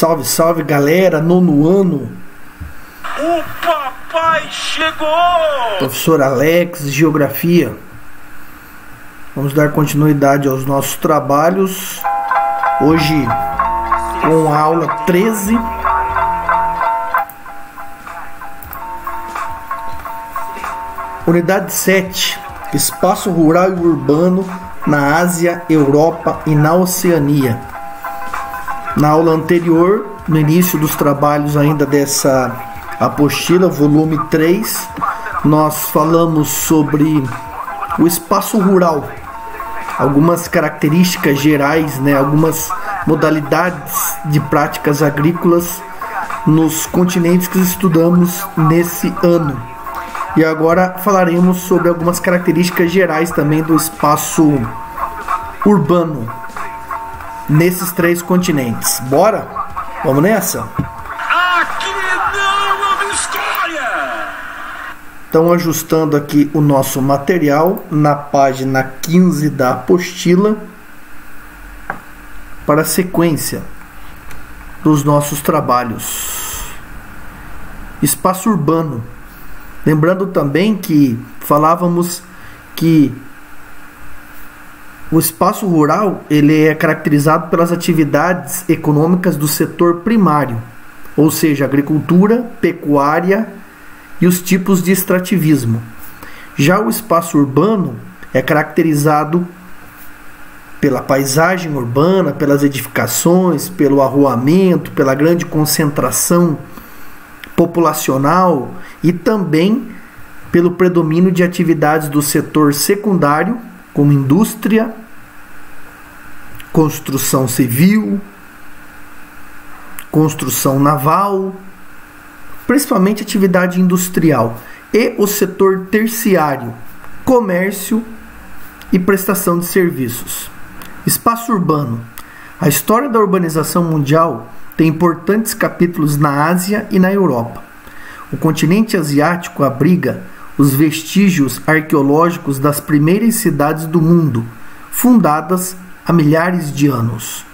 Salve, salve galera, nono ano. O papai chegou! Professor Alex, Geografia. Vamos dar continuidade aos nossos trabalhos. Hoje com a aula 13. Unidade 7. Espaço rural e urbano na Ásia, Europa e na Oceania. Na aula anterior, no início dos trabalhos ainda dessa apostila, volume 3, nós falamos sobre o espaço rural, algumas características gerais, né, algumas modalidades de práticas agrícolas nos continentes que estudamos nesse ano. E agora falaremos sobre algumas características gerais também do espaço urbano nesses três continentes. Bora? Vamos nessa? Aqui não houve história! Então, ajustando aqui o nosso material na página 15 da apostila para a sequência dos nossos trabalhos. Espaço urbano. Lembrando também que falávamos que o espaço rural ele é caracterizado pelas atividades econômicas do setor primário, ou seja, agricultura, pecuária e os tipos de extrativismo. Já o espaço urbano é caracterizado pela paisagem urbana, pelas edificações, pelo arruamento, pela grande concentração populacional e também pelo predomínio de atividades do setor secundário, como indústria, construção civil, construção naval, principalmente atividade industrial, e o setor terciário, comércio e prestação de serviços. Espaço urbano. A história da urbanização mundial tem importantes capítulos na Ásia e na Europa. O continente asiático abriga os vestígios arqueológicos das primeiras cidades do mundo, fundadas há milhares de anos.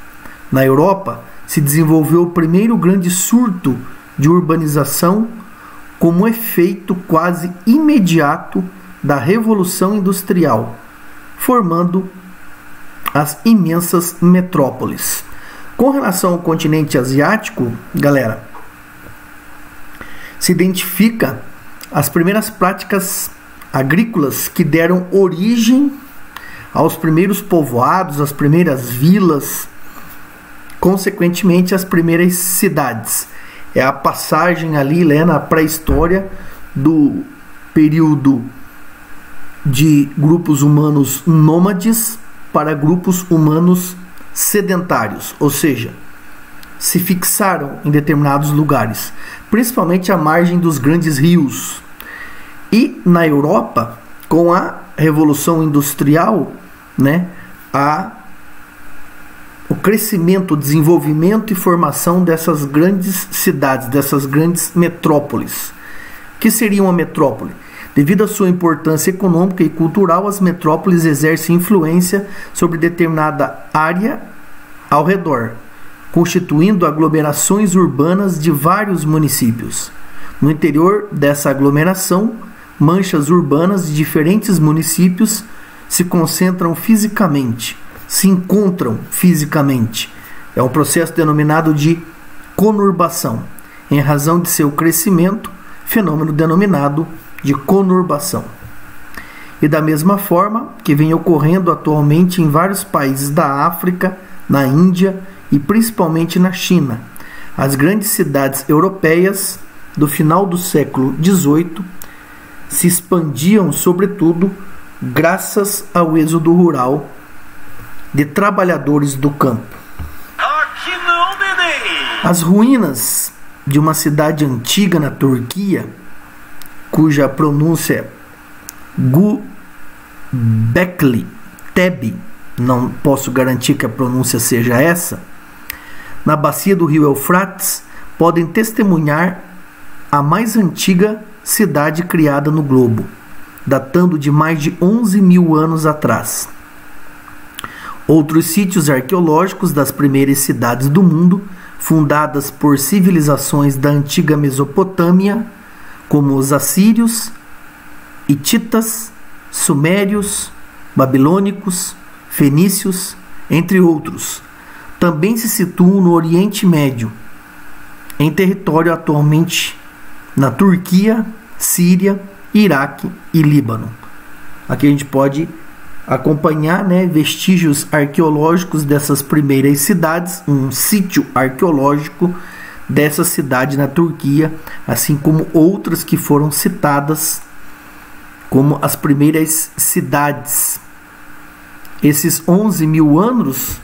Na Europa, se desenvolveu o primeiro grande surto de urbanização como efeito quase imediato da Revolução Industrial, formando as imensas metrópoles. Com relação ao continente asiático, galera, se identifica as primeiras práticas agrícolas que deram origem aos primeiros povoados, às primeiras vilas, consequentemente as primeiras cidades. É a passagem ali né, na pré-história do período de grupos humanos nômades para grupos humanos sedentários, ou seja, se fixaram em determinados lugares, principalmente à margem dos grandes rios. E na Europa, com a Revolução Industrial, né, a o crescimento, o desenvolvimento e formação dessas grandes cidades, dessas grandes metrópoles. O que seria uma metrópole? Devido à sua importância econômica e cultural, as metrópoles exercem influência sobre determinada área ao redor, constituindo aglomerações urbanas de vários municípios. No interior dessa aglomeração, manchas urbanas de diferentes municípios se concentram fisicamente, se encontram fisicamente. É um processo denominado de conurbação, em razão de seu crescimento, fenômeno denominado de conurbação. E da mesma forma que vem ocorrendo atualmente em vários países da África, na Índia e principalmente na China, as grandes cidades europeias do final do século XVIII se expandiam, sobretudo, graças ao êxodo rural de trabalhadores do campo. As ruínas de uma cidade antiga na Turquia, cuja pronúncia é Gubekli Tepe, não posso garantir que a pronúncia seja essa, na bacia do rio Eufrates, podem testemunhar a mais antiga cidade criada no globo, datando de mais de 11 mil anos atrás. Outros sítios arqueológicos das primeiras cidades do mundo fundadas por civilizações da antiga Mesopotâmia, como os assírios, hititas, sumérios, babilônicos, fenícios, entre outros. Também se situam no Oriente Médio, em território atualmente na Turquia, Síria, Iraque e Líbano. Aqui a gente pode acompanhar né, vestígios arqueológicos dessas primeiras cidades, um sítio arqueológico dessa cidade na Turquia, assim como outras que foram citadas como as primeiras cidades. Esses 11 mil anos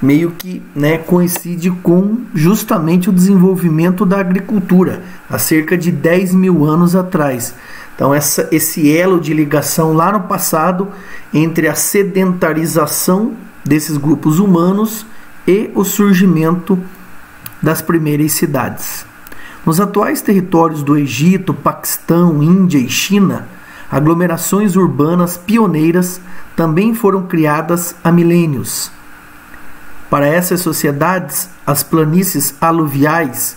meio que né, coincide com justamente o desenvolvimento da agricultura, há cerca de 10 mil anos atrás. Então, essa, esse elo de ligação lá no passado entre a sedentarização desses grupos humanos e o surgimento das primeiras cidades. Nos atuais territórios do Egito, Paquistão, Índia e China, aglomerações urbanas pioneiras também foram criadas há milênios. Para essas sociedades, as planícies aluviais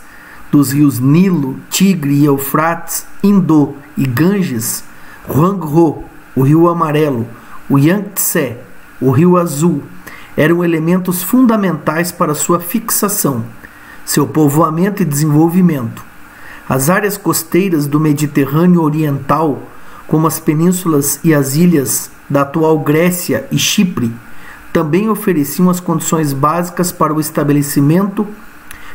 dos rios Nilo, Tigre e Eufrates, Indo e Ganges, Huangho, o Rio Amarelo, o Yangtze, o Rio Azul, eram elementos fundamentais para sua fixação, seu povoamento e desenvolvimento. As áreas costeiras do Mediterrâneo Oriental, como as penínsulas e as ilhas da atual Grécia e Chipre, também ofereciam as condições básicas para o estabelecimento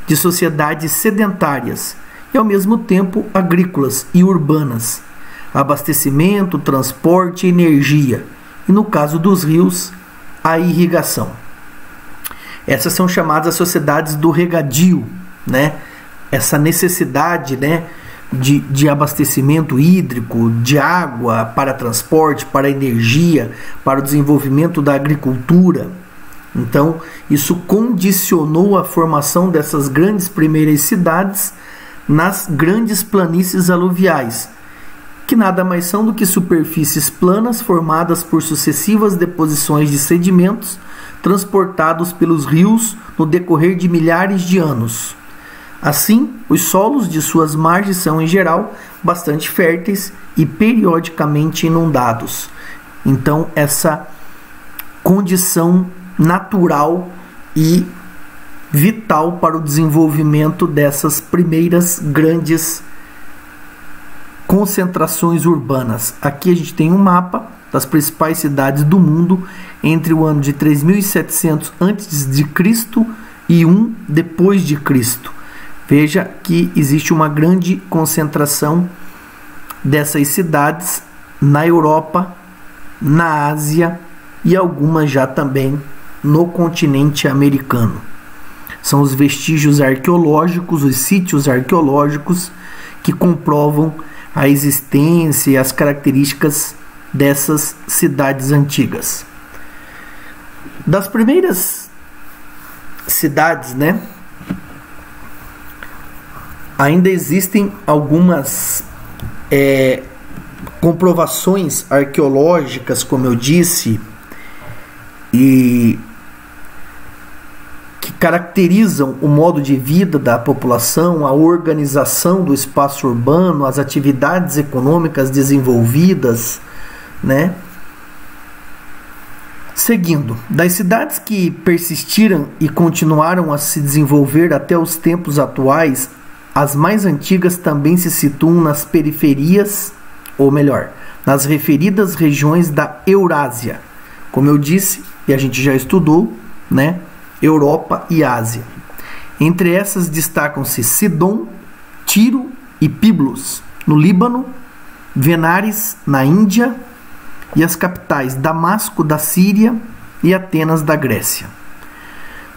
de sociedades sedentárias e, ao mesmo tempo, agrícolas e urbanas, abastecimento, transporte energia, e no caso dos rios, a irrigação. Essas são chamadas sociedades do regadio, né? Essa necessidade, né, de, de abastecimento hídrico, de água para transporte, para energia, para o desenvolvimento da agricultura. Então, isso condicionou a formação dessas grandes primeiras cidades nas grandes planícies aluviais, que nada mais são do que superfícies planas formadas por sucessivas deposições de sedimentos transportados pelos rios no decorrer de milhares de anos. Assim, os solos de suas margens são, em geral, bastante férteis e periodicamente inundados. Então, essa condição natural e vital para o desenvolvimento dessas primeiras grandes concentrações urbanas. Aqui a gente tem um mapa das principais cidades do mundo entre o ano de 3700 a.C. e 1 depois de Cristo. Veja que existe uma grande concentração dessas cidades na Europa, na Ásia e algumas já também no continente americano. São os vestígios arqueológicos, os sítios arqueológicos que comprovam a existência e as características dessas cidades antigas. Das primeiras cidades, né, ainda existem algumas é, comprovações arqueológicas, como eu disse, e que caracterizam o modo de vida da população, a organização do espaço urbano, as atividades econômicas desenvolvidas, né? Seguindo, das cidades que persistiram e continuaram a se desenvolver até os tempos atuais, as mais antigas também se situam nas periferias, ou melhor, nas referidas regiões da Eurásia. Como eu disse, e a gente já estudou, né? Europa e Ásia. Entre essas destacam-se Sidon, Tiro e Piblos, no Líbano, Venares, na Índia, e as capitais Damasco da Síria e Atenas da Grécia.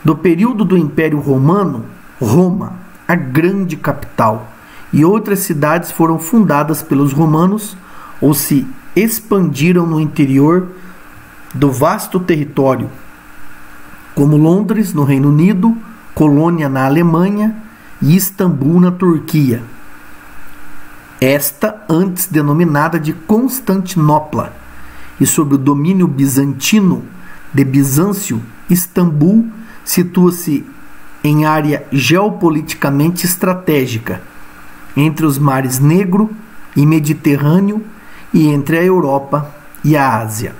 Do período do Império Romano, Roma a grande capital, e outras cidades foram fundadas pelos romanos ou se expandiram no interior do vasto território, como Londres, no Reino Unido, Colônia, na Alemanha e Istambul, na Turquia. Esta antes denominada de Constantinopla, e sob o domínio bizantino de Bizâncio, Istambul situa-se em área geopoliticamente estratégica entre os mares Negro e Mediterrâneo e entre a Europa e a Ásia.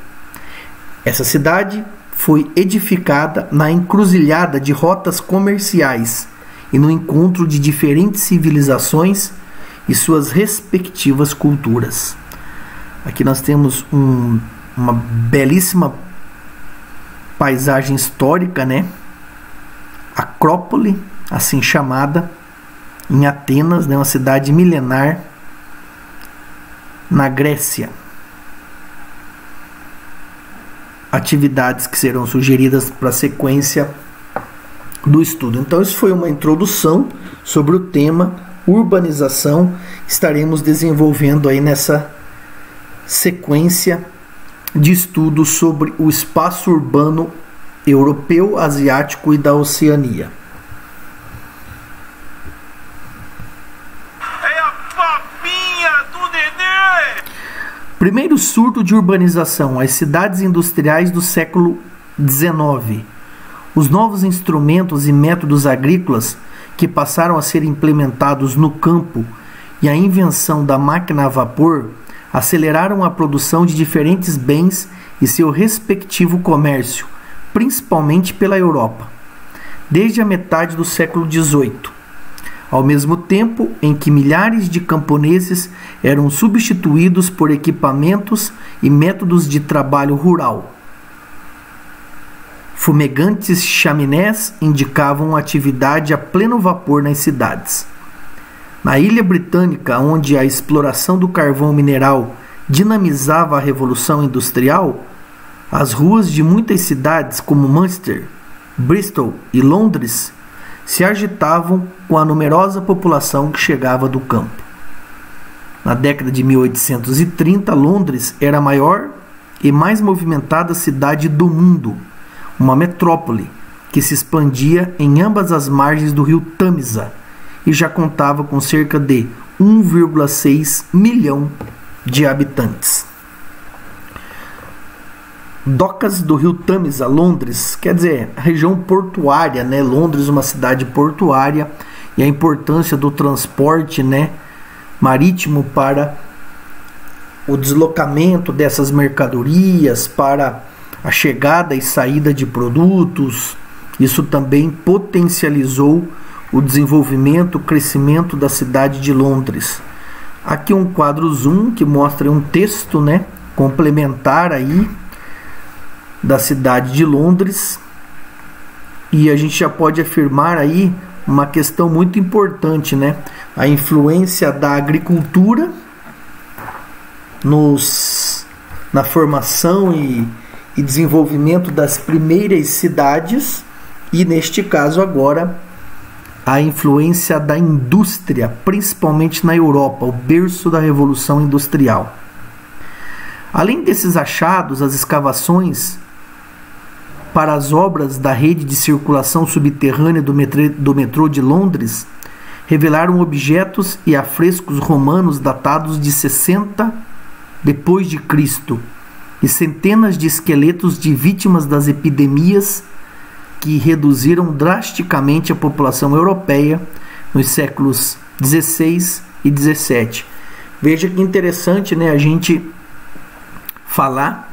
Essa cidade foi edificada na encruzilhada de rotas comerciais e no encontro de diferentes civilizações e suas respectivas culturas. Aqui nós temos um, uma belíssima paisagem histórica, né? Acrópole, assim chamada, em Atenas, né? uma cidade milenar na Grécia. Atividades que serão sugeridas para a sequência do estudo. Então, isso foi uma introdução sobre o tema urbanização. Estaremos desenvolvendo aí nessa sequência de estudos sobre o espaço urbano europeu, asiático e da Oceania. É a papinha do nenê! Primeiro surto de urbanização, as cidades industriais do século XIX. Os novos instrumentos e métodos agrícolas que passaram a ser implementados no campo e a invenção da máquina a vapor aceleraram a produção de diferentes bens e seu respectivo comércio, principalmente pela Europa, desde a metade do século XVIII. Ao mesmo tempo em que milhares de camponeses eram substituídos por equipamentos e métodos de trabalho rural. Fumegantes chaminés indicavam atividade a pleno vapor nas cidades. Na ilha britânica, onde a exploração do carvão mineral dinamizava a revolução industrial, as ruas de muitas cidades como Manchester, Bristol e Londres se agitavam com a numerosa população que chegava do campo. Na década de 1830, Londres era a maior e mais movimentada cidade do mundo, uma metrópole que se expandia em ambas as margens do rio Tamisa e já contava com cerca de 1,6 milhão de habitantes. Docas do rio Tamisa, Londres, quer dizer, região portuária, né? Londres, uma cidade portuária, e a importância do transporte, né, marítimo para o deslocamento dessas mercadorias, para a chegada e saída de produtos. Isso também potencializou o desenvolvimento, o crescimento da cidade de Londres. Aqui um quadro zoom que mostra um texto, né, complementar aí da cidade de Londres. E a gente já pode afirmar aí uma questão muito importante, né? A influência da agricultura nos na formação e, e desenvolvimento das primeiras cidades e neste caso agora a influência da indústria, principalmente na Europa, o berço da Revolução Industrial. Além desses achados, as escavações para as obras da rede de circulação subterrânea do metrô, do metrô de Londres revelaram objetos e afrescos romanos datados de 60 depois de Cristo e centenas de esqueletos de vítimas das epidemias que reduziram drasticamente a população europeia nos séculos 16 e 17. Veja que interessante, né, a gente falar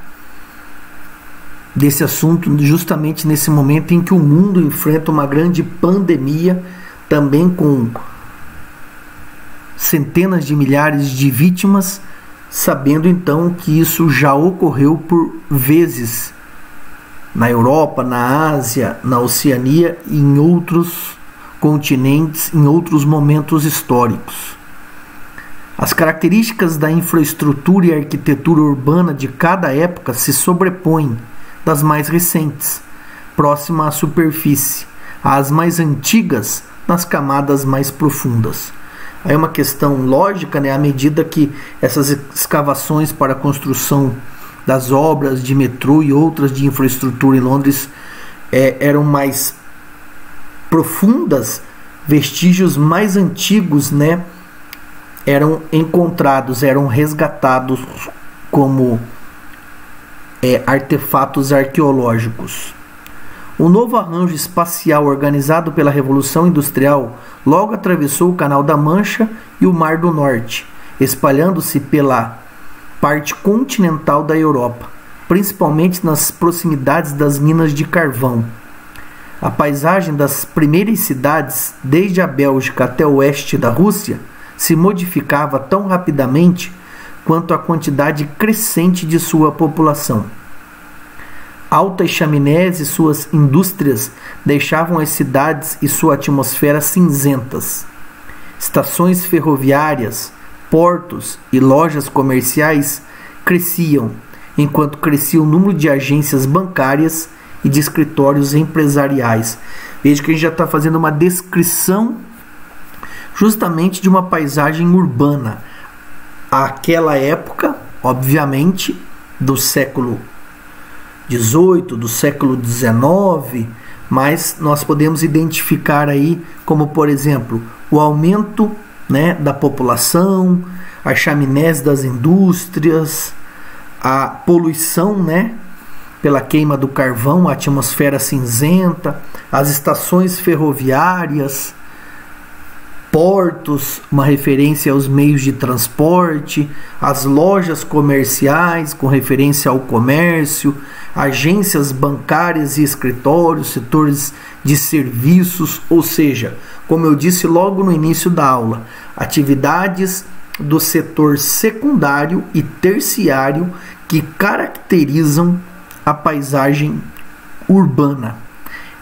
desse assunto justamente nesse momento em que o mundo enfrenta uma grande pandemia, também com centenas de milhares de vítimas, sabendo então que isso já ocorreu por vezes na Europa, na Ásia, na Oceania e em outros continentes, em outros momentos históricos. As características da infraestrutura e arquitetura urbana de cada época se sobrepõem das mais recentes, próxima à superfície, às mais antigas nas camadas mais profundas. Aí é uma questão lógica, né, à medida que essas escavações para a construção das obras de metrô e outras de infraestrutura em Londres é, eram mais profundas, vestígios mais antigos, né, eram encontrados, eram resgatados como é, artefatos arqueológicos. O novo arranjo espacial organizado pela Revolução Industrial logo atravessou o Canal da Mancha e o Mar do Norte, espalhando-se pela parte continental da Europa, principalmente nas proximidades das minas de carvão. A paisagem das primeiras cidades, desde a Bélgica até o oeste da Rússia, se modificava tão rapidamente quanto a quantidade crescente de sua população. Altas chaminés e suas indústrias deixavam as cidades e sua atmosfera cinzentas. Estações ferroviárias, portos e lojas comerciais cresciam, enquanto crescia o número de agências bancárias e de escritórios empresariais. Veja que a gente já está fazendo uma descrição justamente de uma paisagem urbana. Aquela época, obviamente, do século 18, do século 19, mas nós podemos identificar aí como, por exemplo, o aumento né, da população, as chaminés das indústrias, a poluição né, pela queima do carvão, a atmosfera cinzenta, as estações ferroviárias, portos, uma referência aos meios de transporte, as lojas comerciais, com referência ao comércio, agências bancárias e escritórios, setores de serviços, ou seja, como eu disse logo no início da aula, atividades do setor secundário e terciário que caracterizam a paisagem urbana.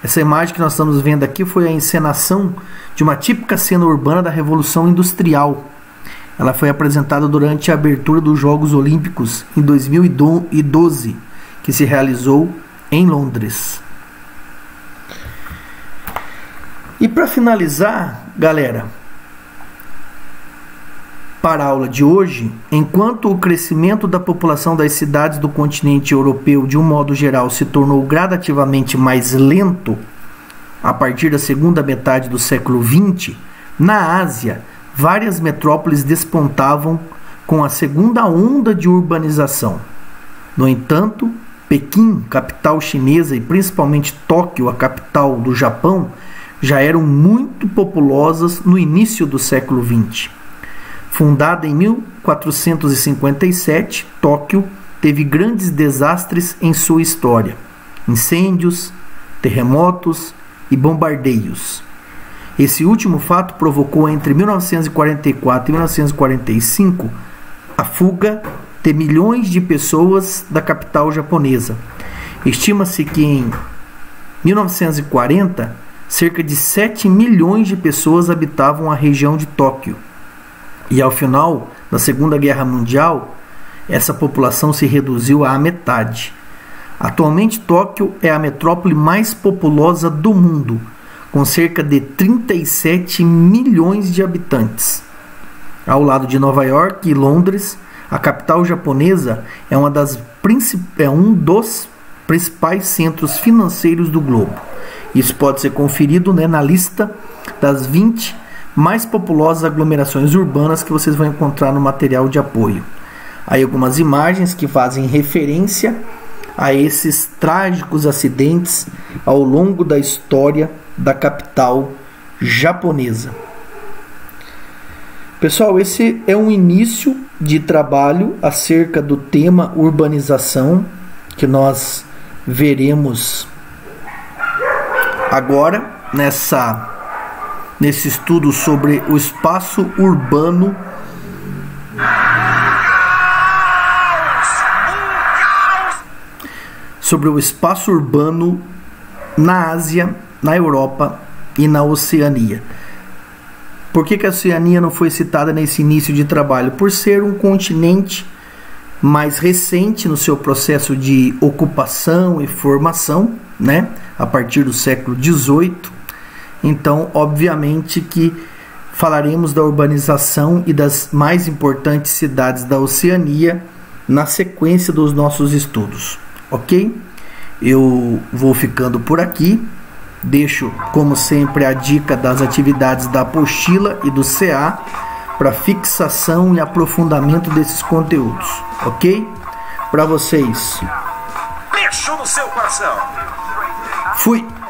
Essa imagem que nós estamos vendo aqui foi a encenação de uma típica cena urbana da Revolução Industrial. Ela foi apresentada durante a abertura dos Jogos Olímpicos em 2012, que se realizou em Londres. E para finalizar, galera, para a aula de hoje, enquanto o crescimento da população das cidades do continente europeu, de um modo geral, se tornou gradativamente mais lento a partir da segunda metade do século XX, na Ásia, várias metrópoles despontavam com a segunda onda de urbanização. No entanto, Pequim, capital chinesa, e principalmente Tóquio, a capital do Japão, já eram muito populosas no início do século XX. Fundada em 1457, Tóquio teve grandes desastres em sua história: incêndios, terremotos e bombardeios. Esse último fato provocou entre 1944 e 1945 a fuga de milhões de pessoas da capital japonesa. Estima-se que em 1940 cerca de 7 milhões de pessoas habitavam a região de Tóquio. E ao final da Segunda Guerra Mundial, essa população se reduziu à metade. Atualmente, Tóquio é a metrópole mais populosa do mundo, com cerca de 37 milhões de habitantes. Ao lado de Nova York e Londres, a capital japonesa é, uma das é um dos principais centros financeiros do globo. Isso pode ser conferido né, na lista das 20 mais populosas aglomerações urbanas que vocês vão encontrar no material de apoio. Aí algumas imagens que fazem referência a esses trágicos acidentes ao longo da história da capital japonesa. Pessoal, esse é um início de trabalho acerca do tema urbanização que nós veremos agora nessa nesse estudo sobre o espaço urbano sobre o espaço urbano na Ásia, na Europa e na Oceania. Por que, que a Oceania não foi citada nesse início de trabalho? Por ser um continente mais recente no seu processo de ocupação e formação, né? A partir do século XVIII então, obviamente que falaremos da urbanização e das mais importantes cidades da Oceania na sequência dos nossos estudos, ok? Eu vou ficando por aqui. Deixo, como sempre, a dica das atividades da apostila e do CA para fixação e aprofundamento desses conteúdos, ok? Para vocês. Beijo no seu coração. Fui!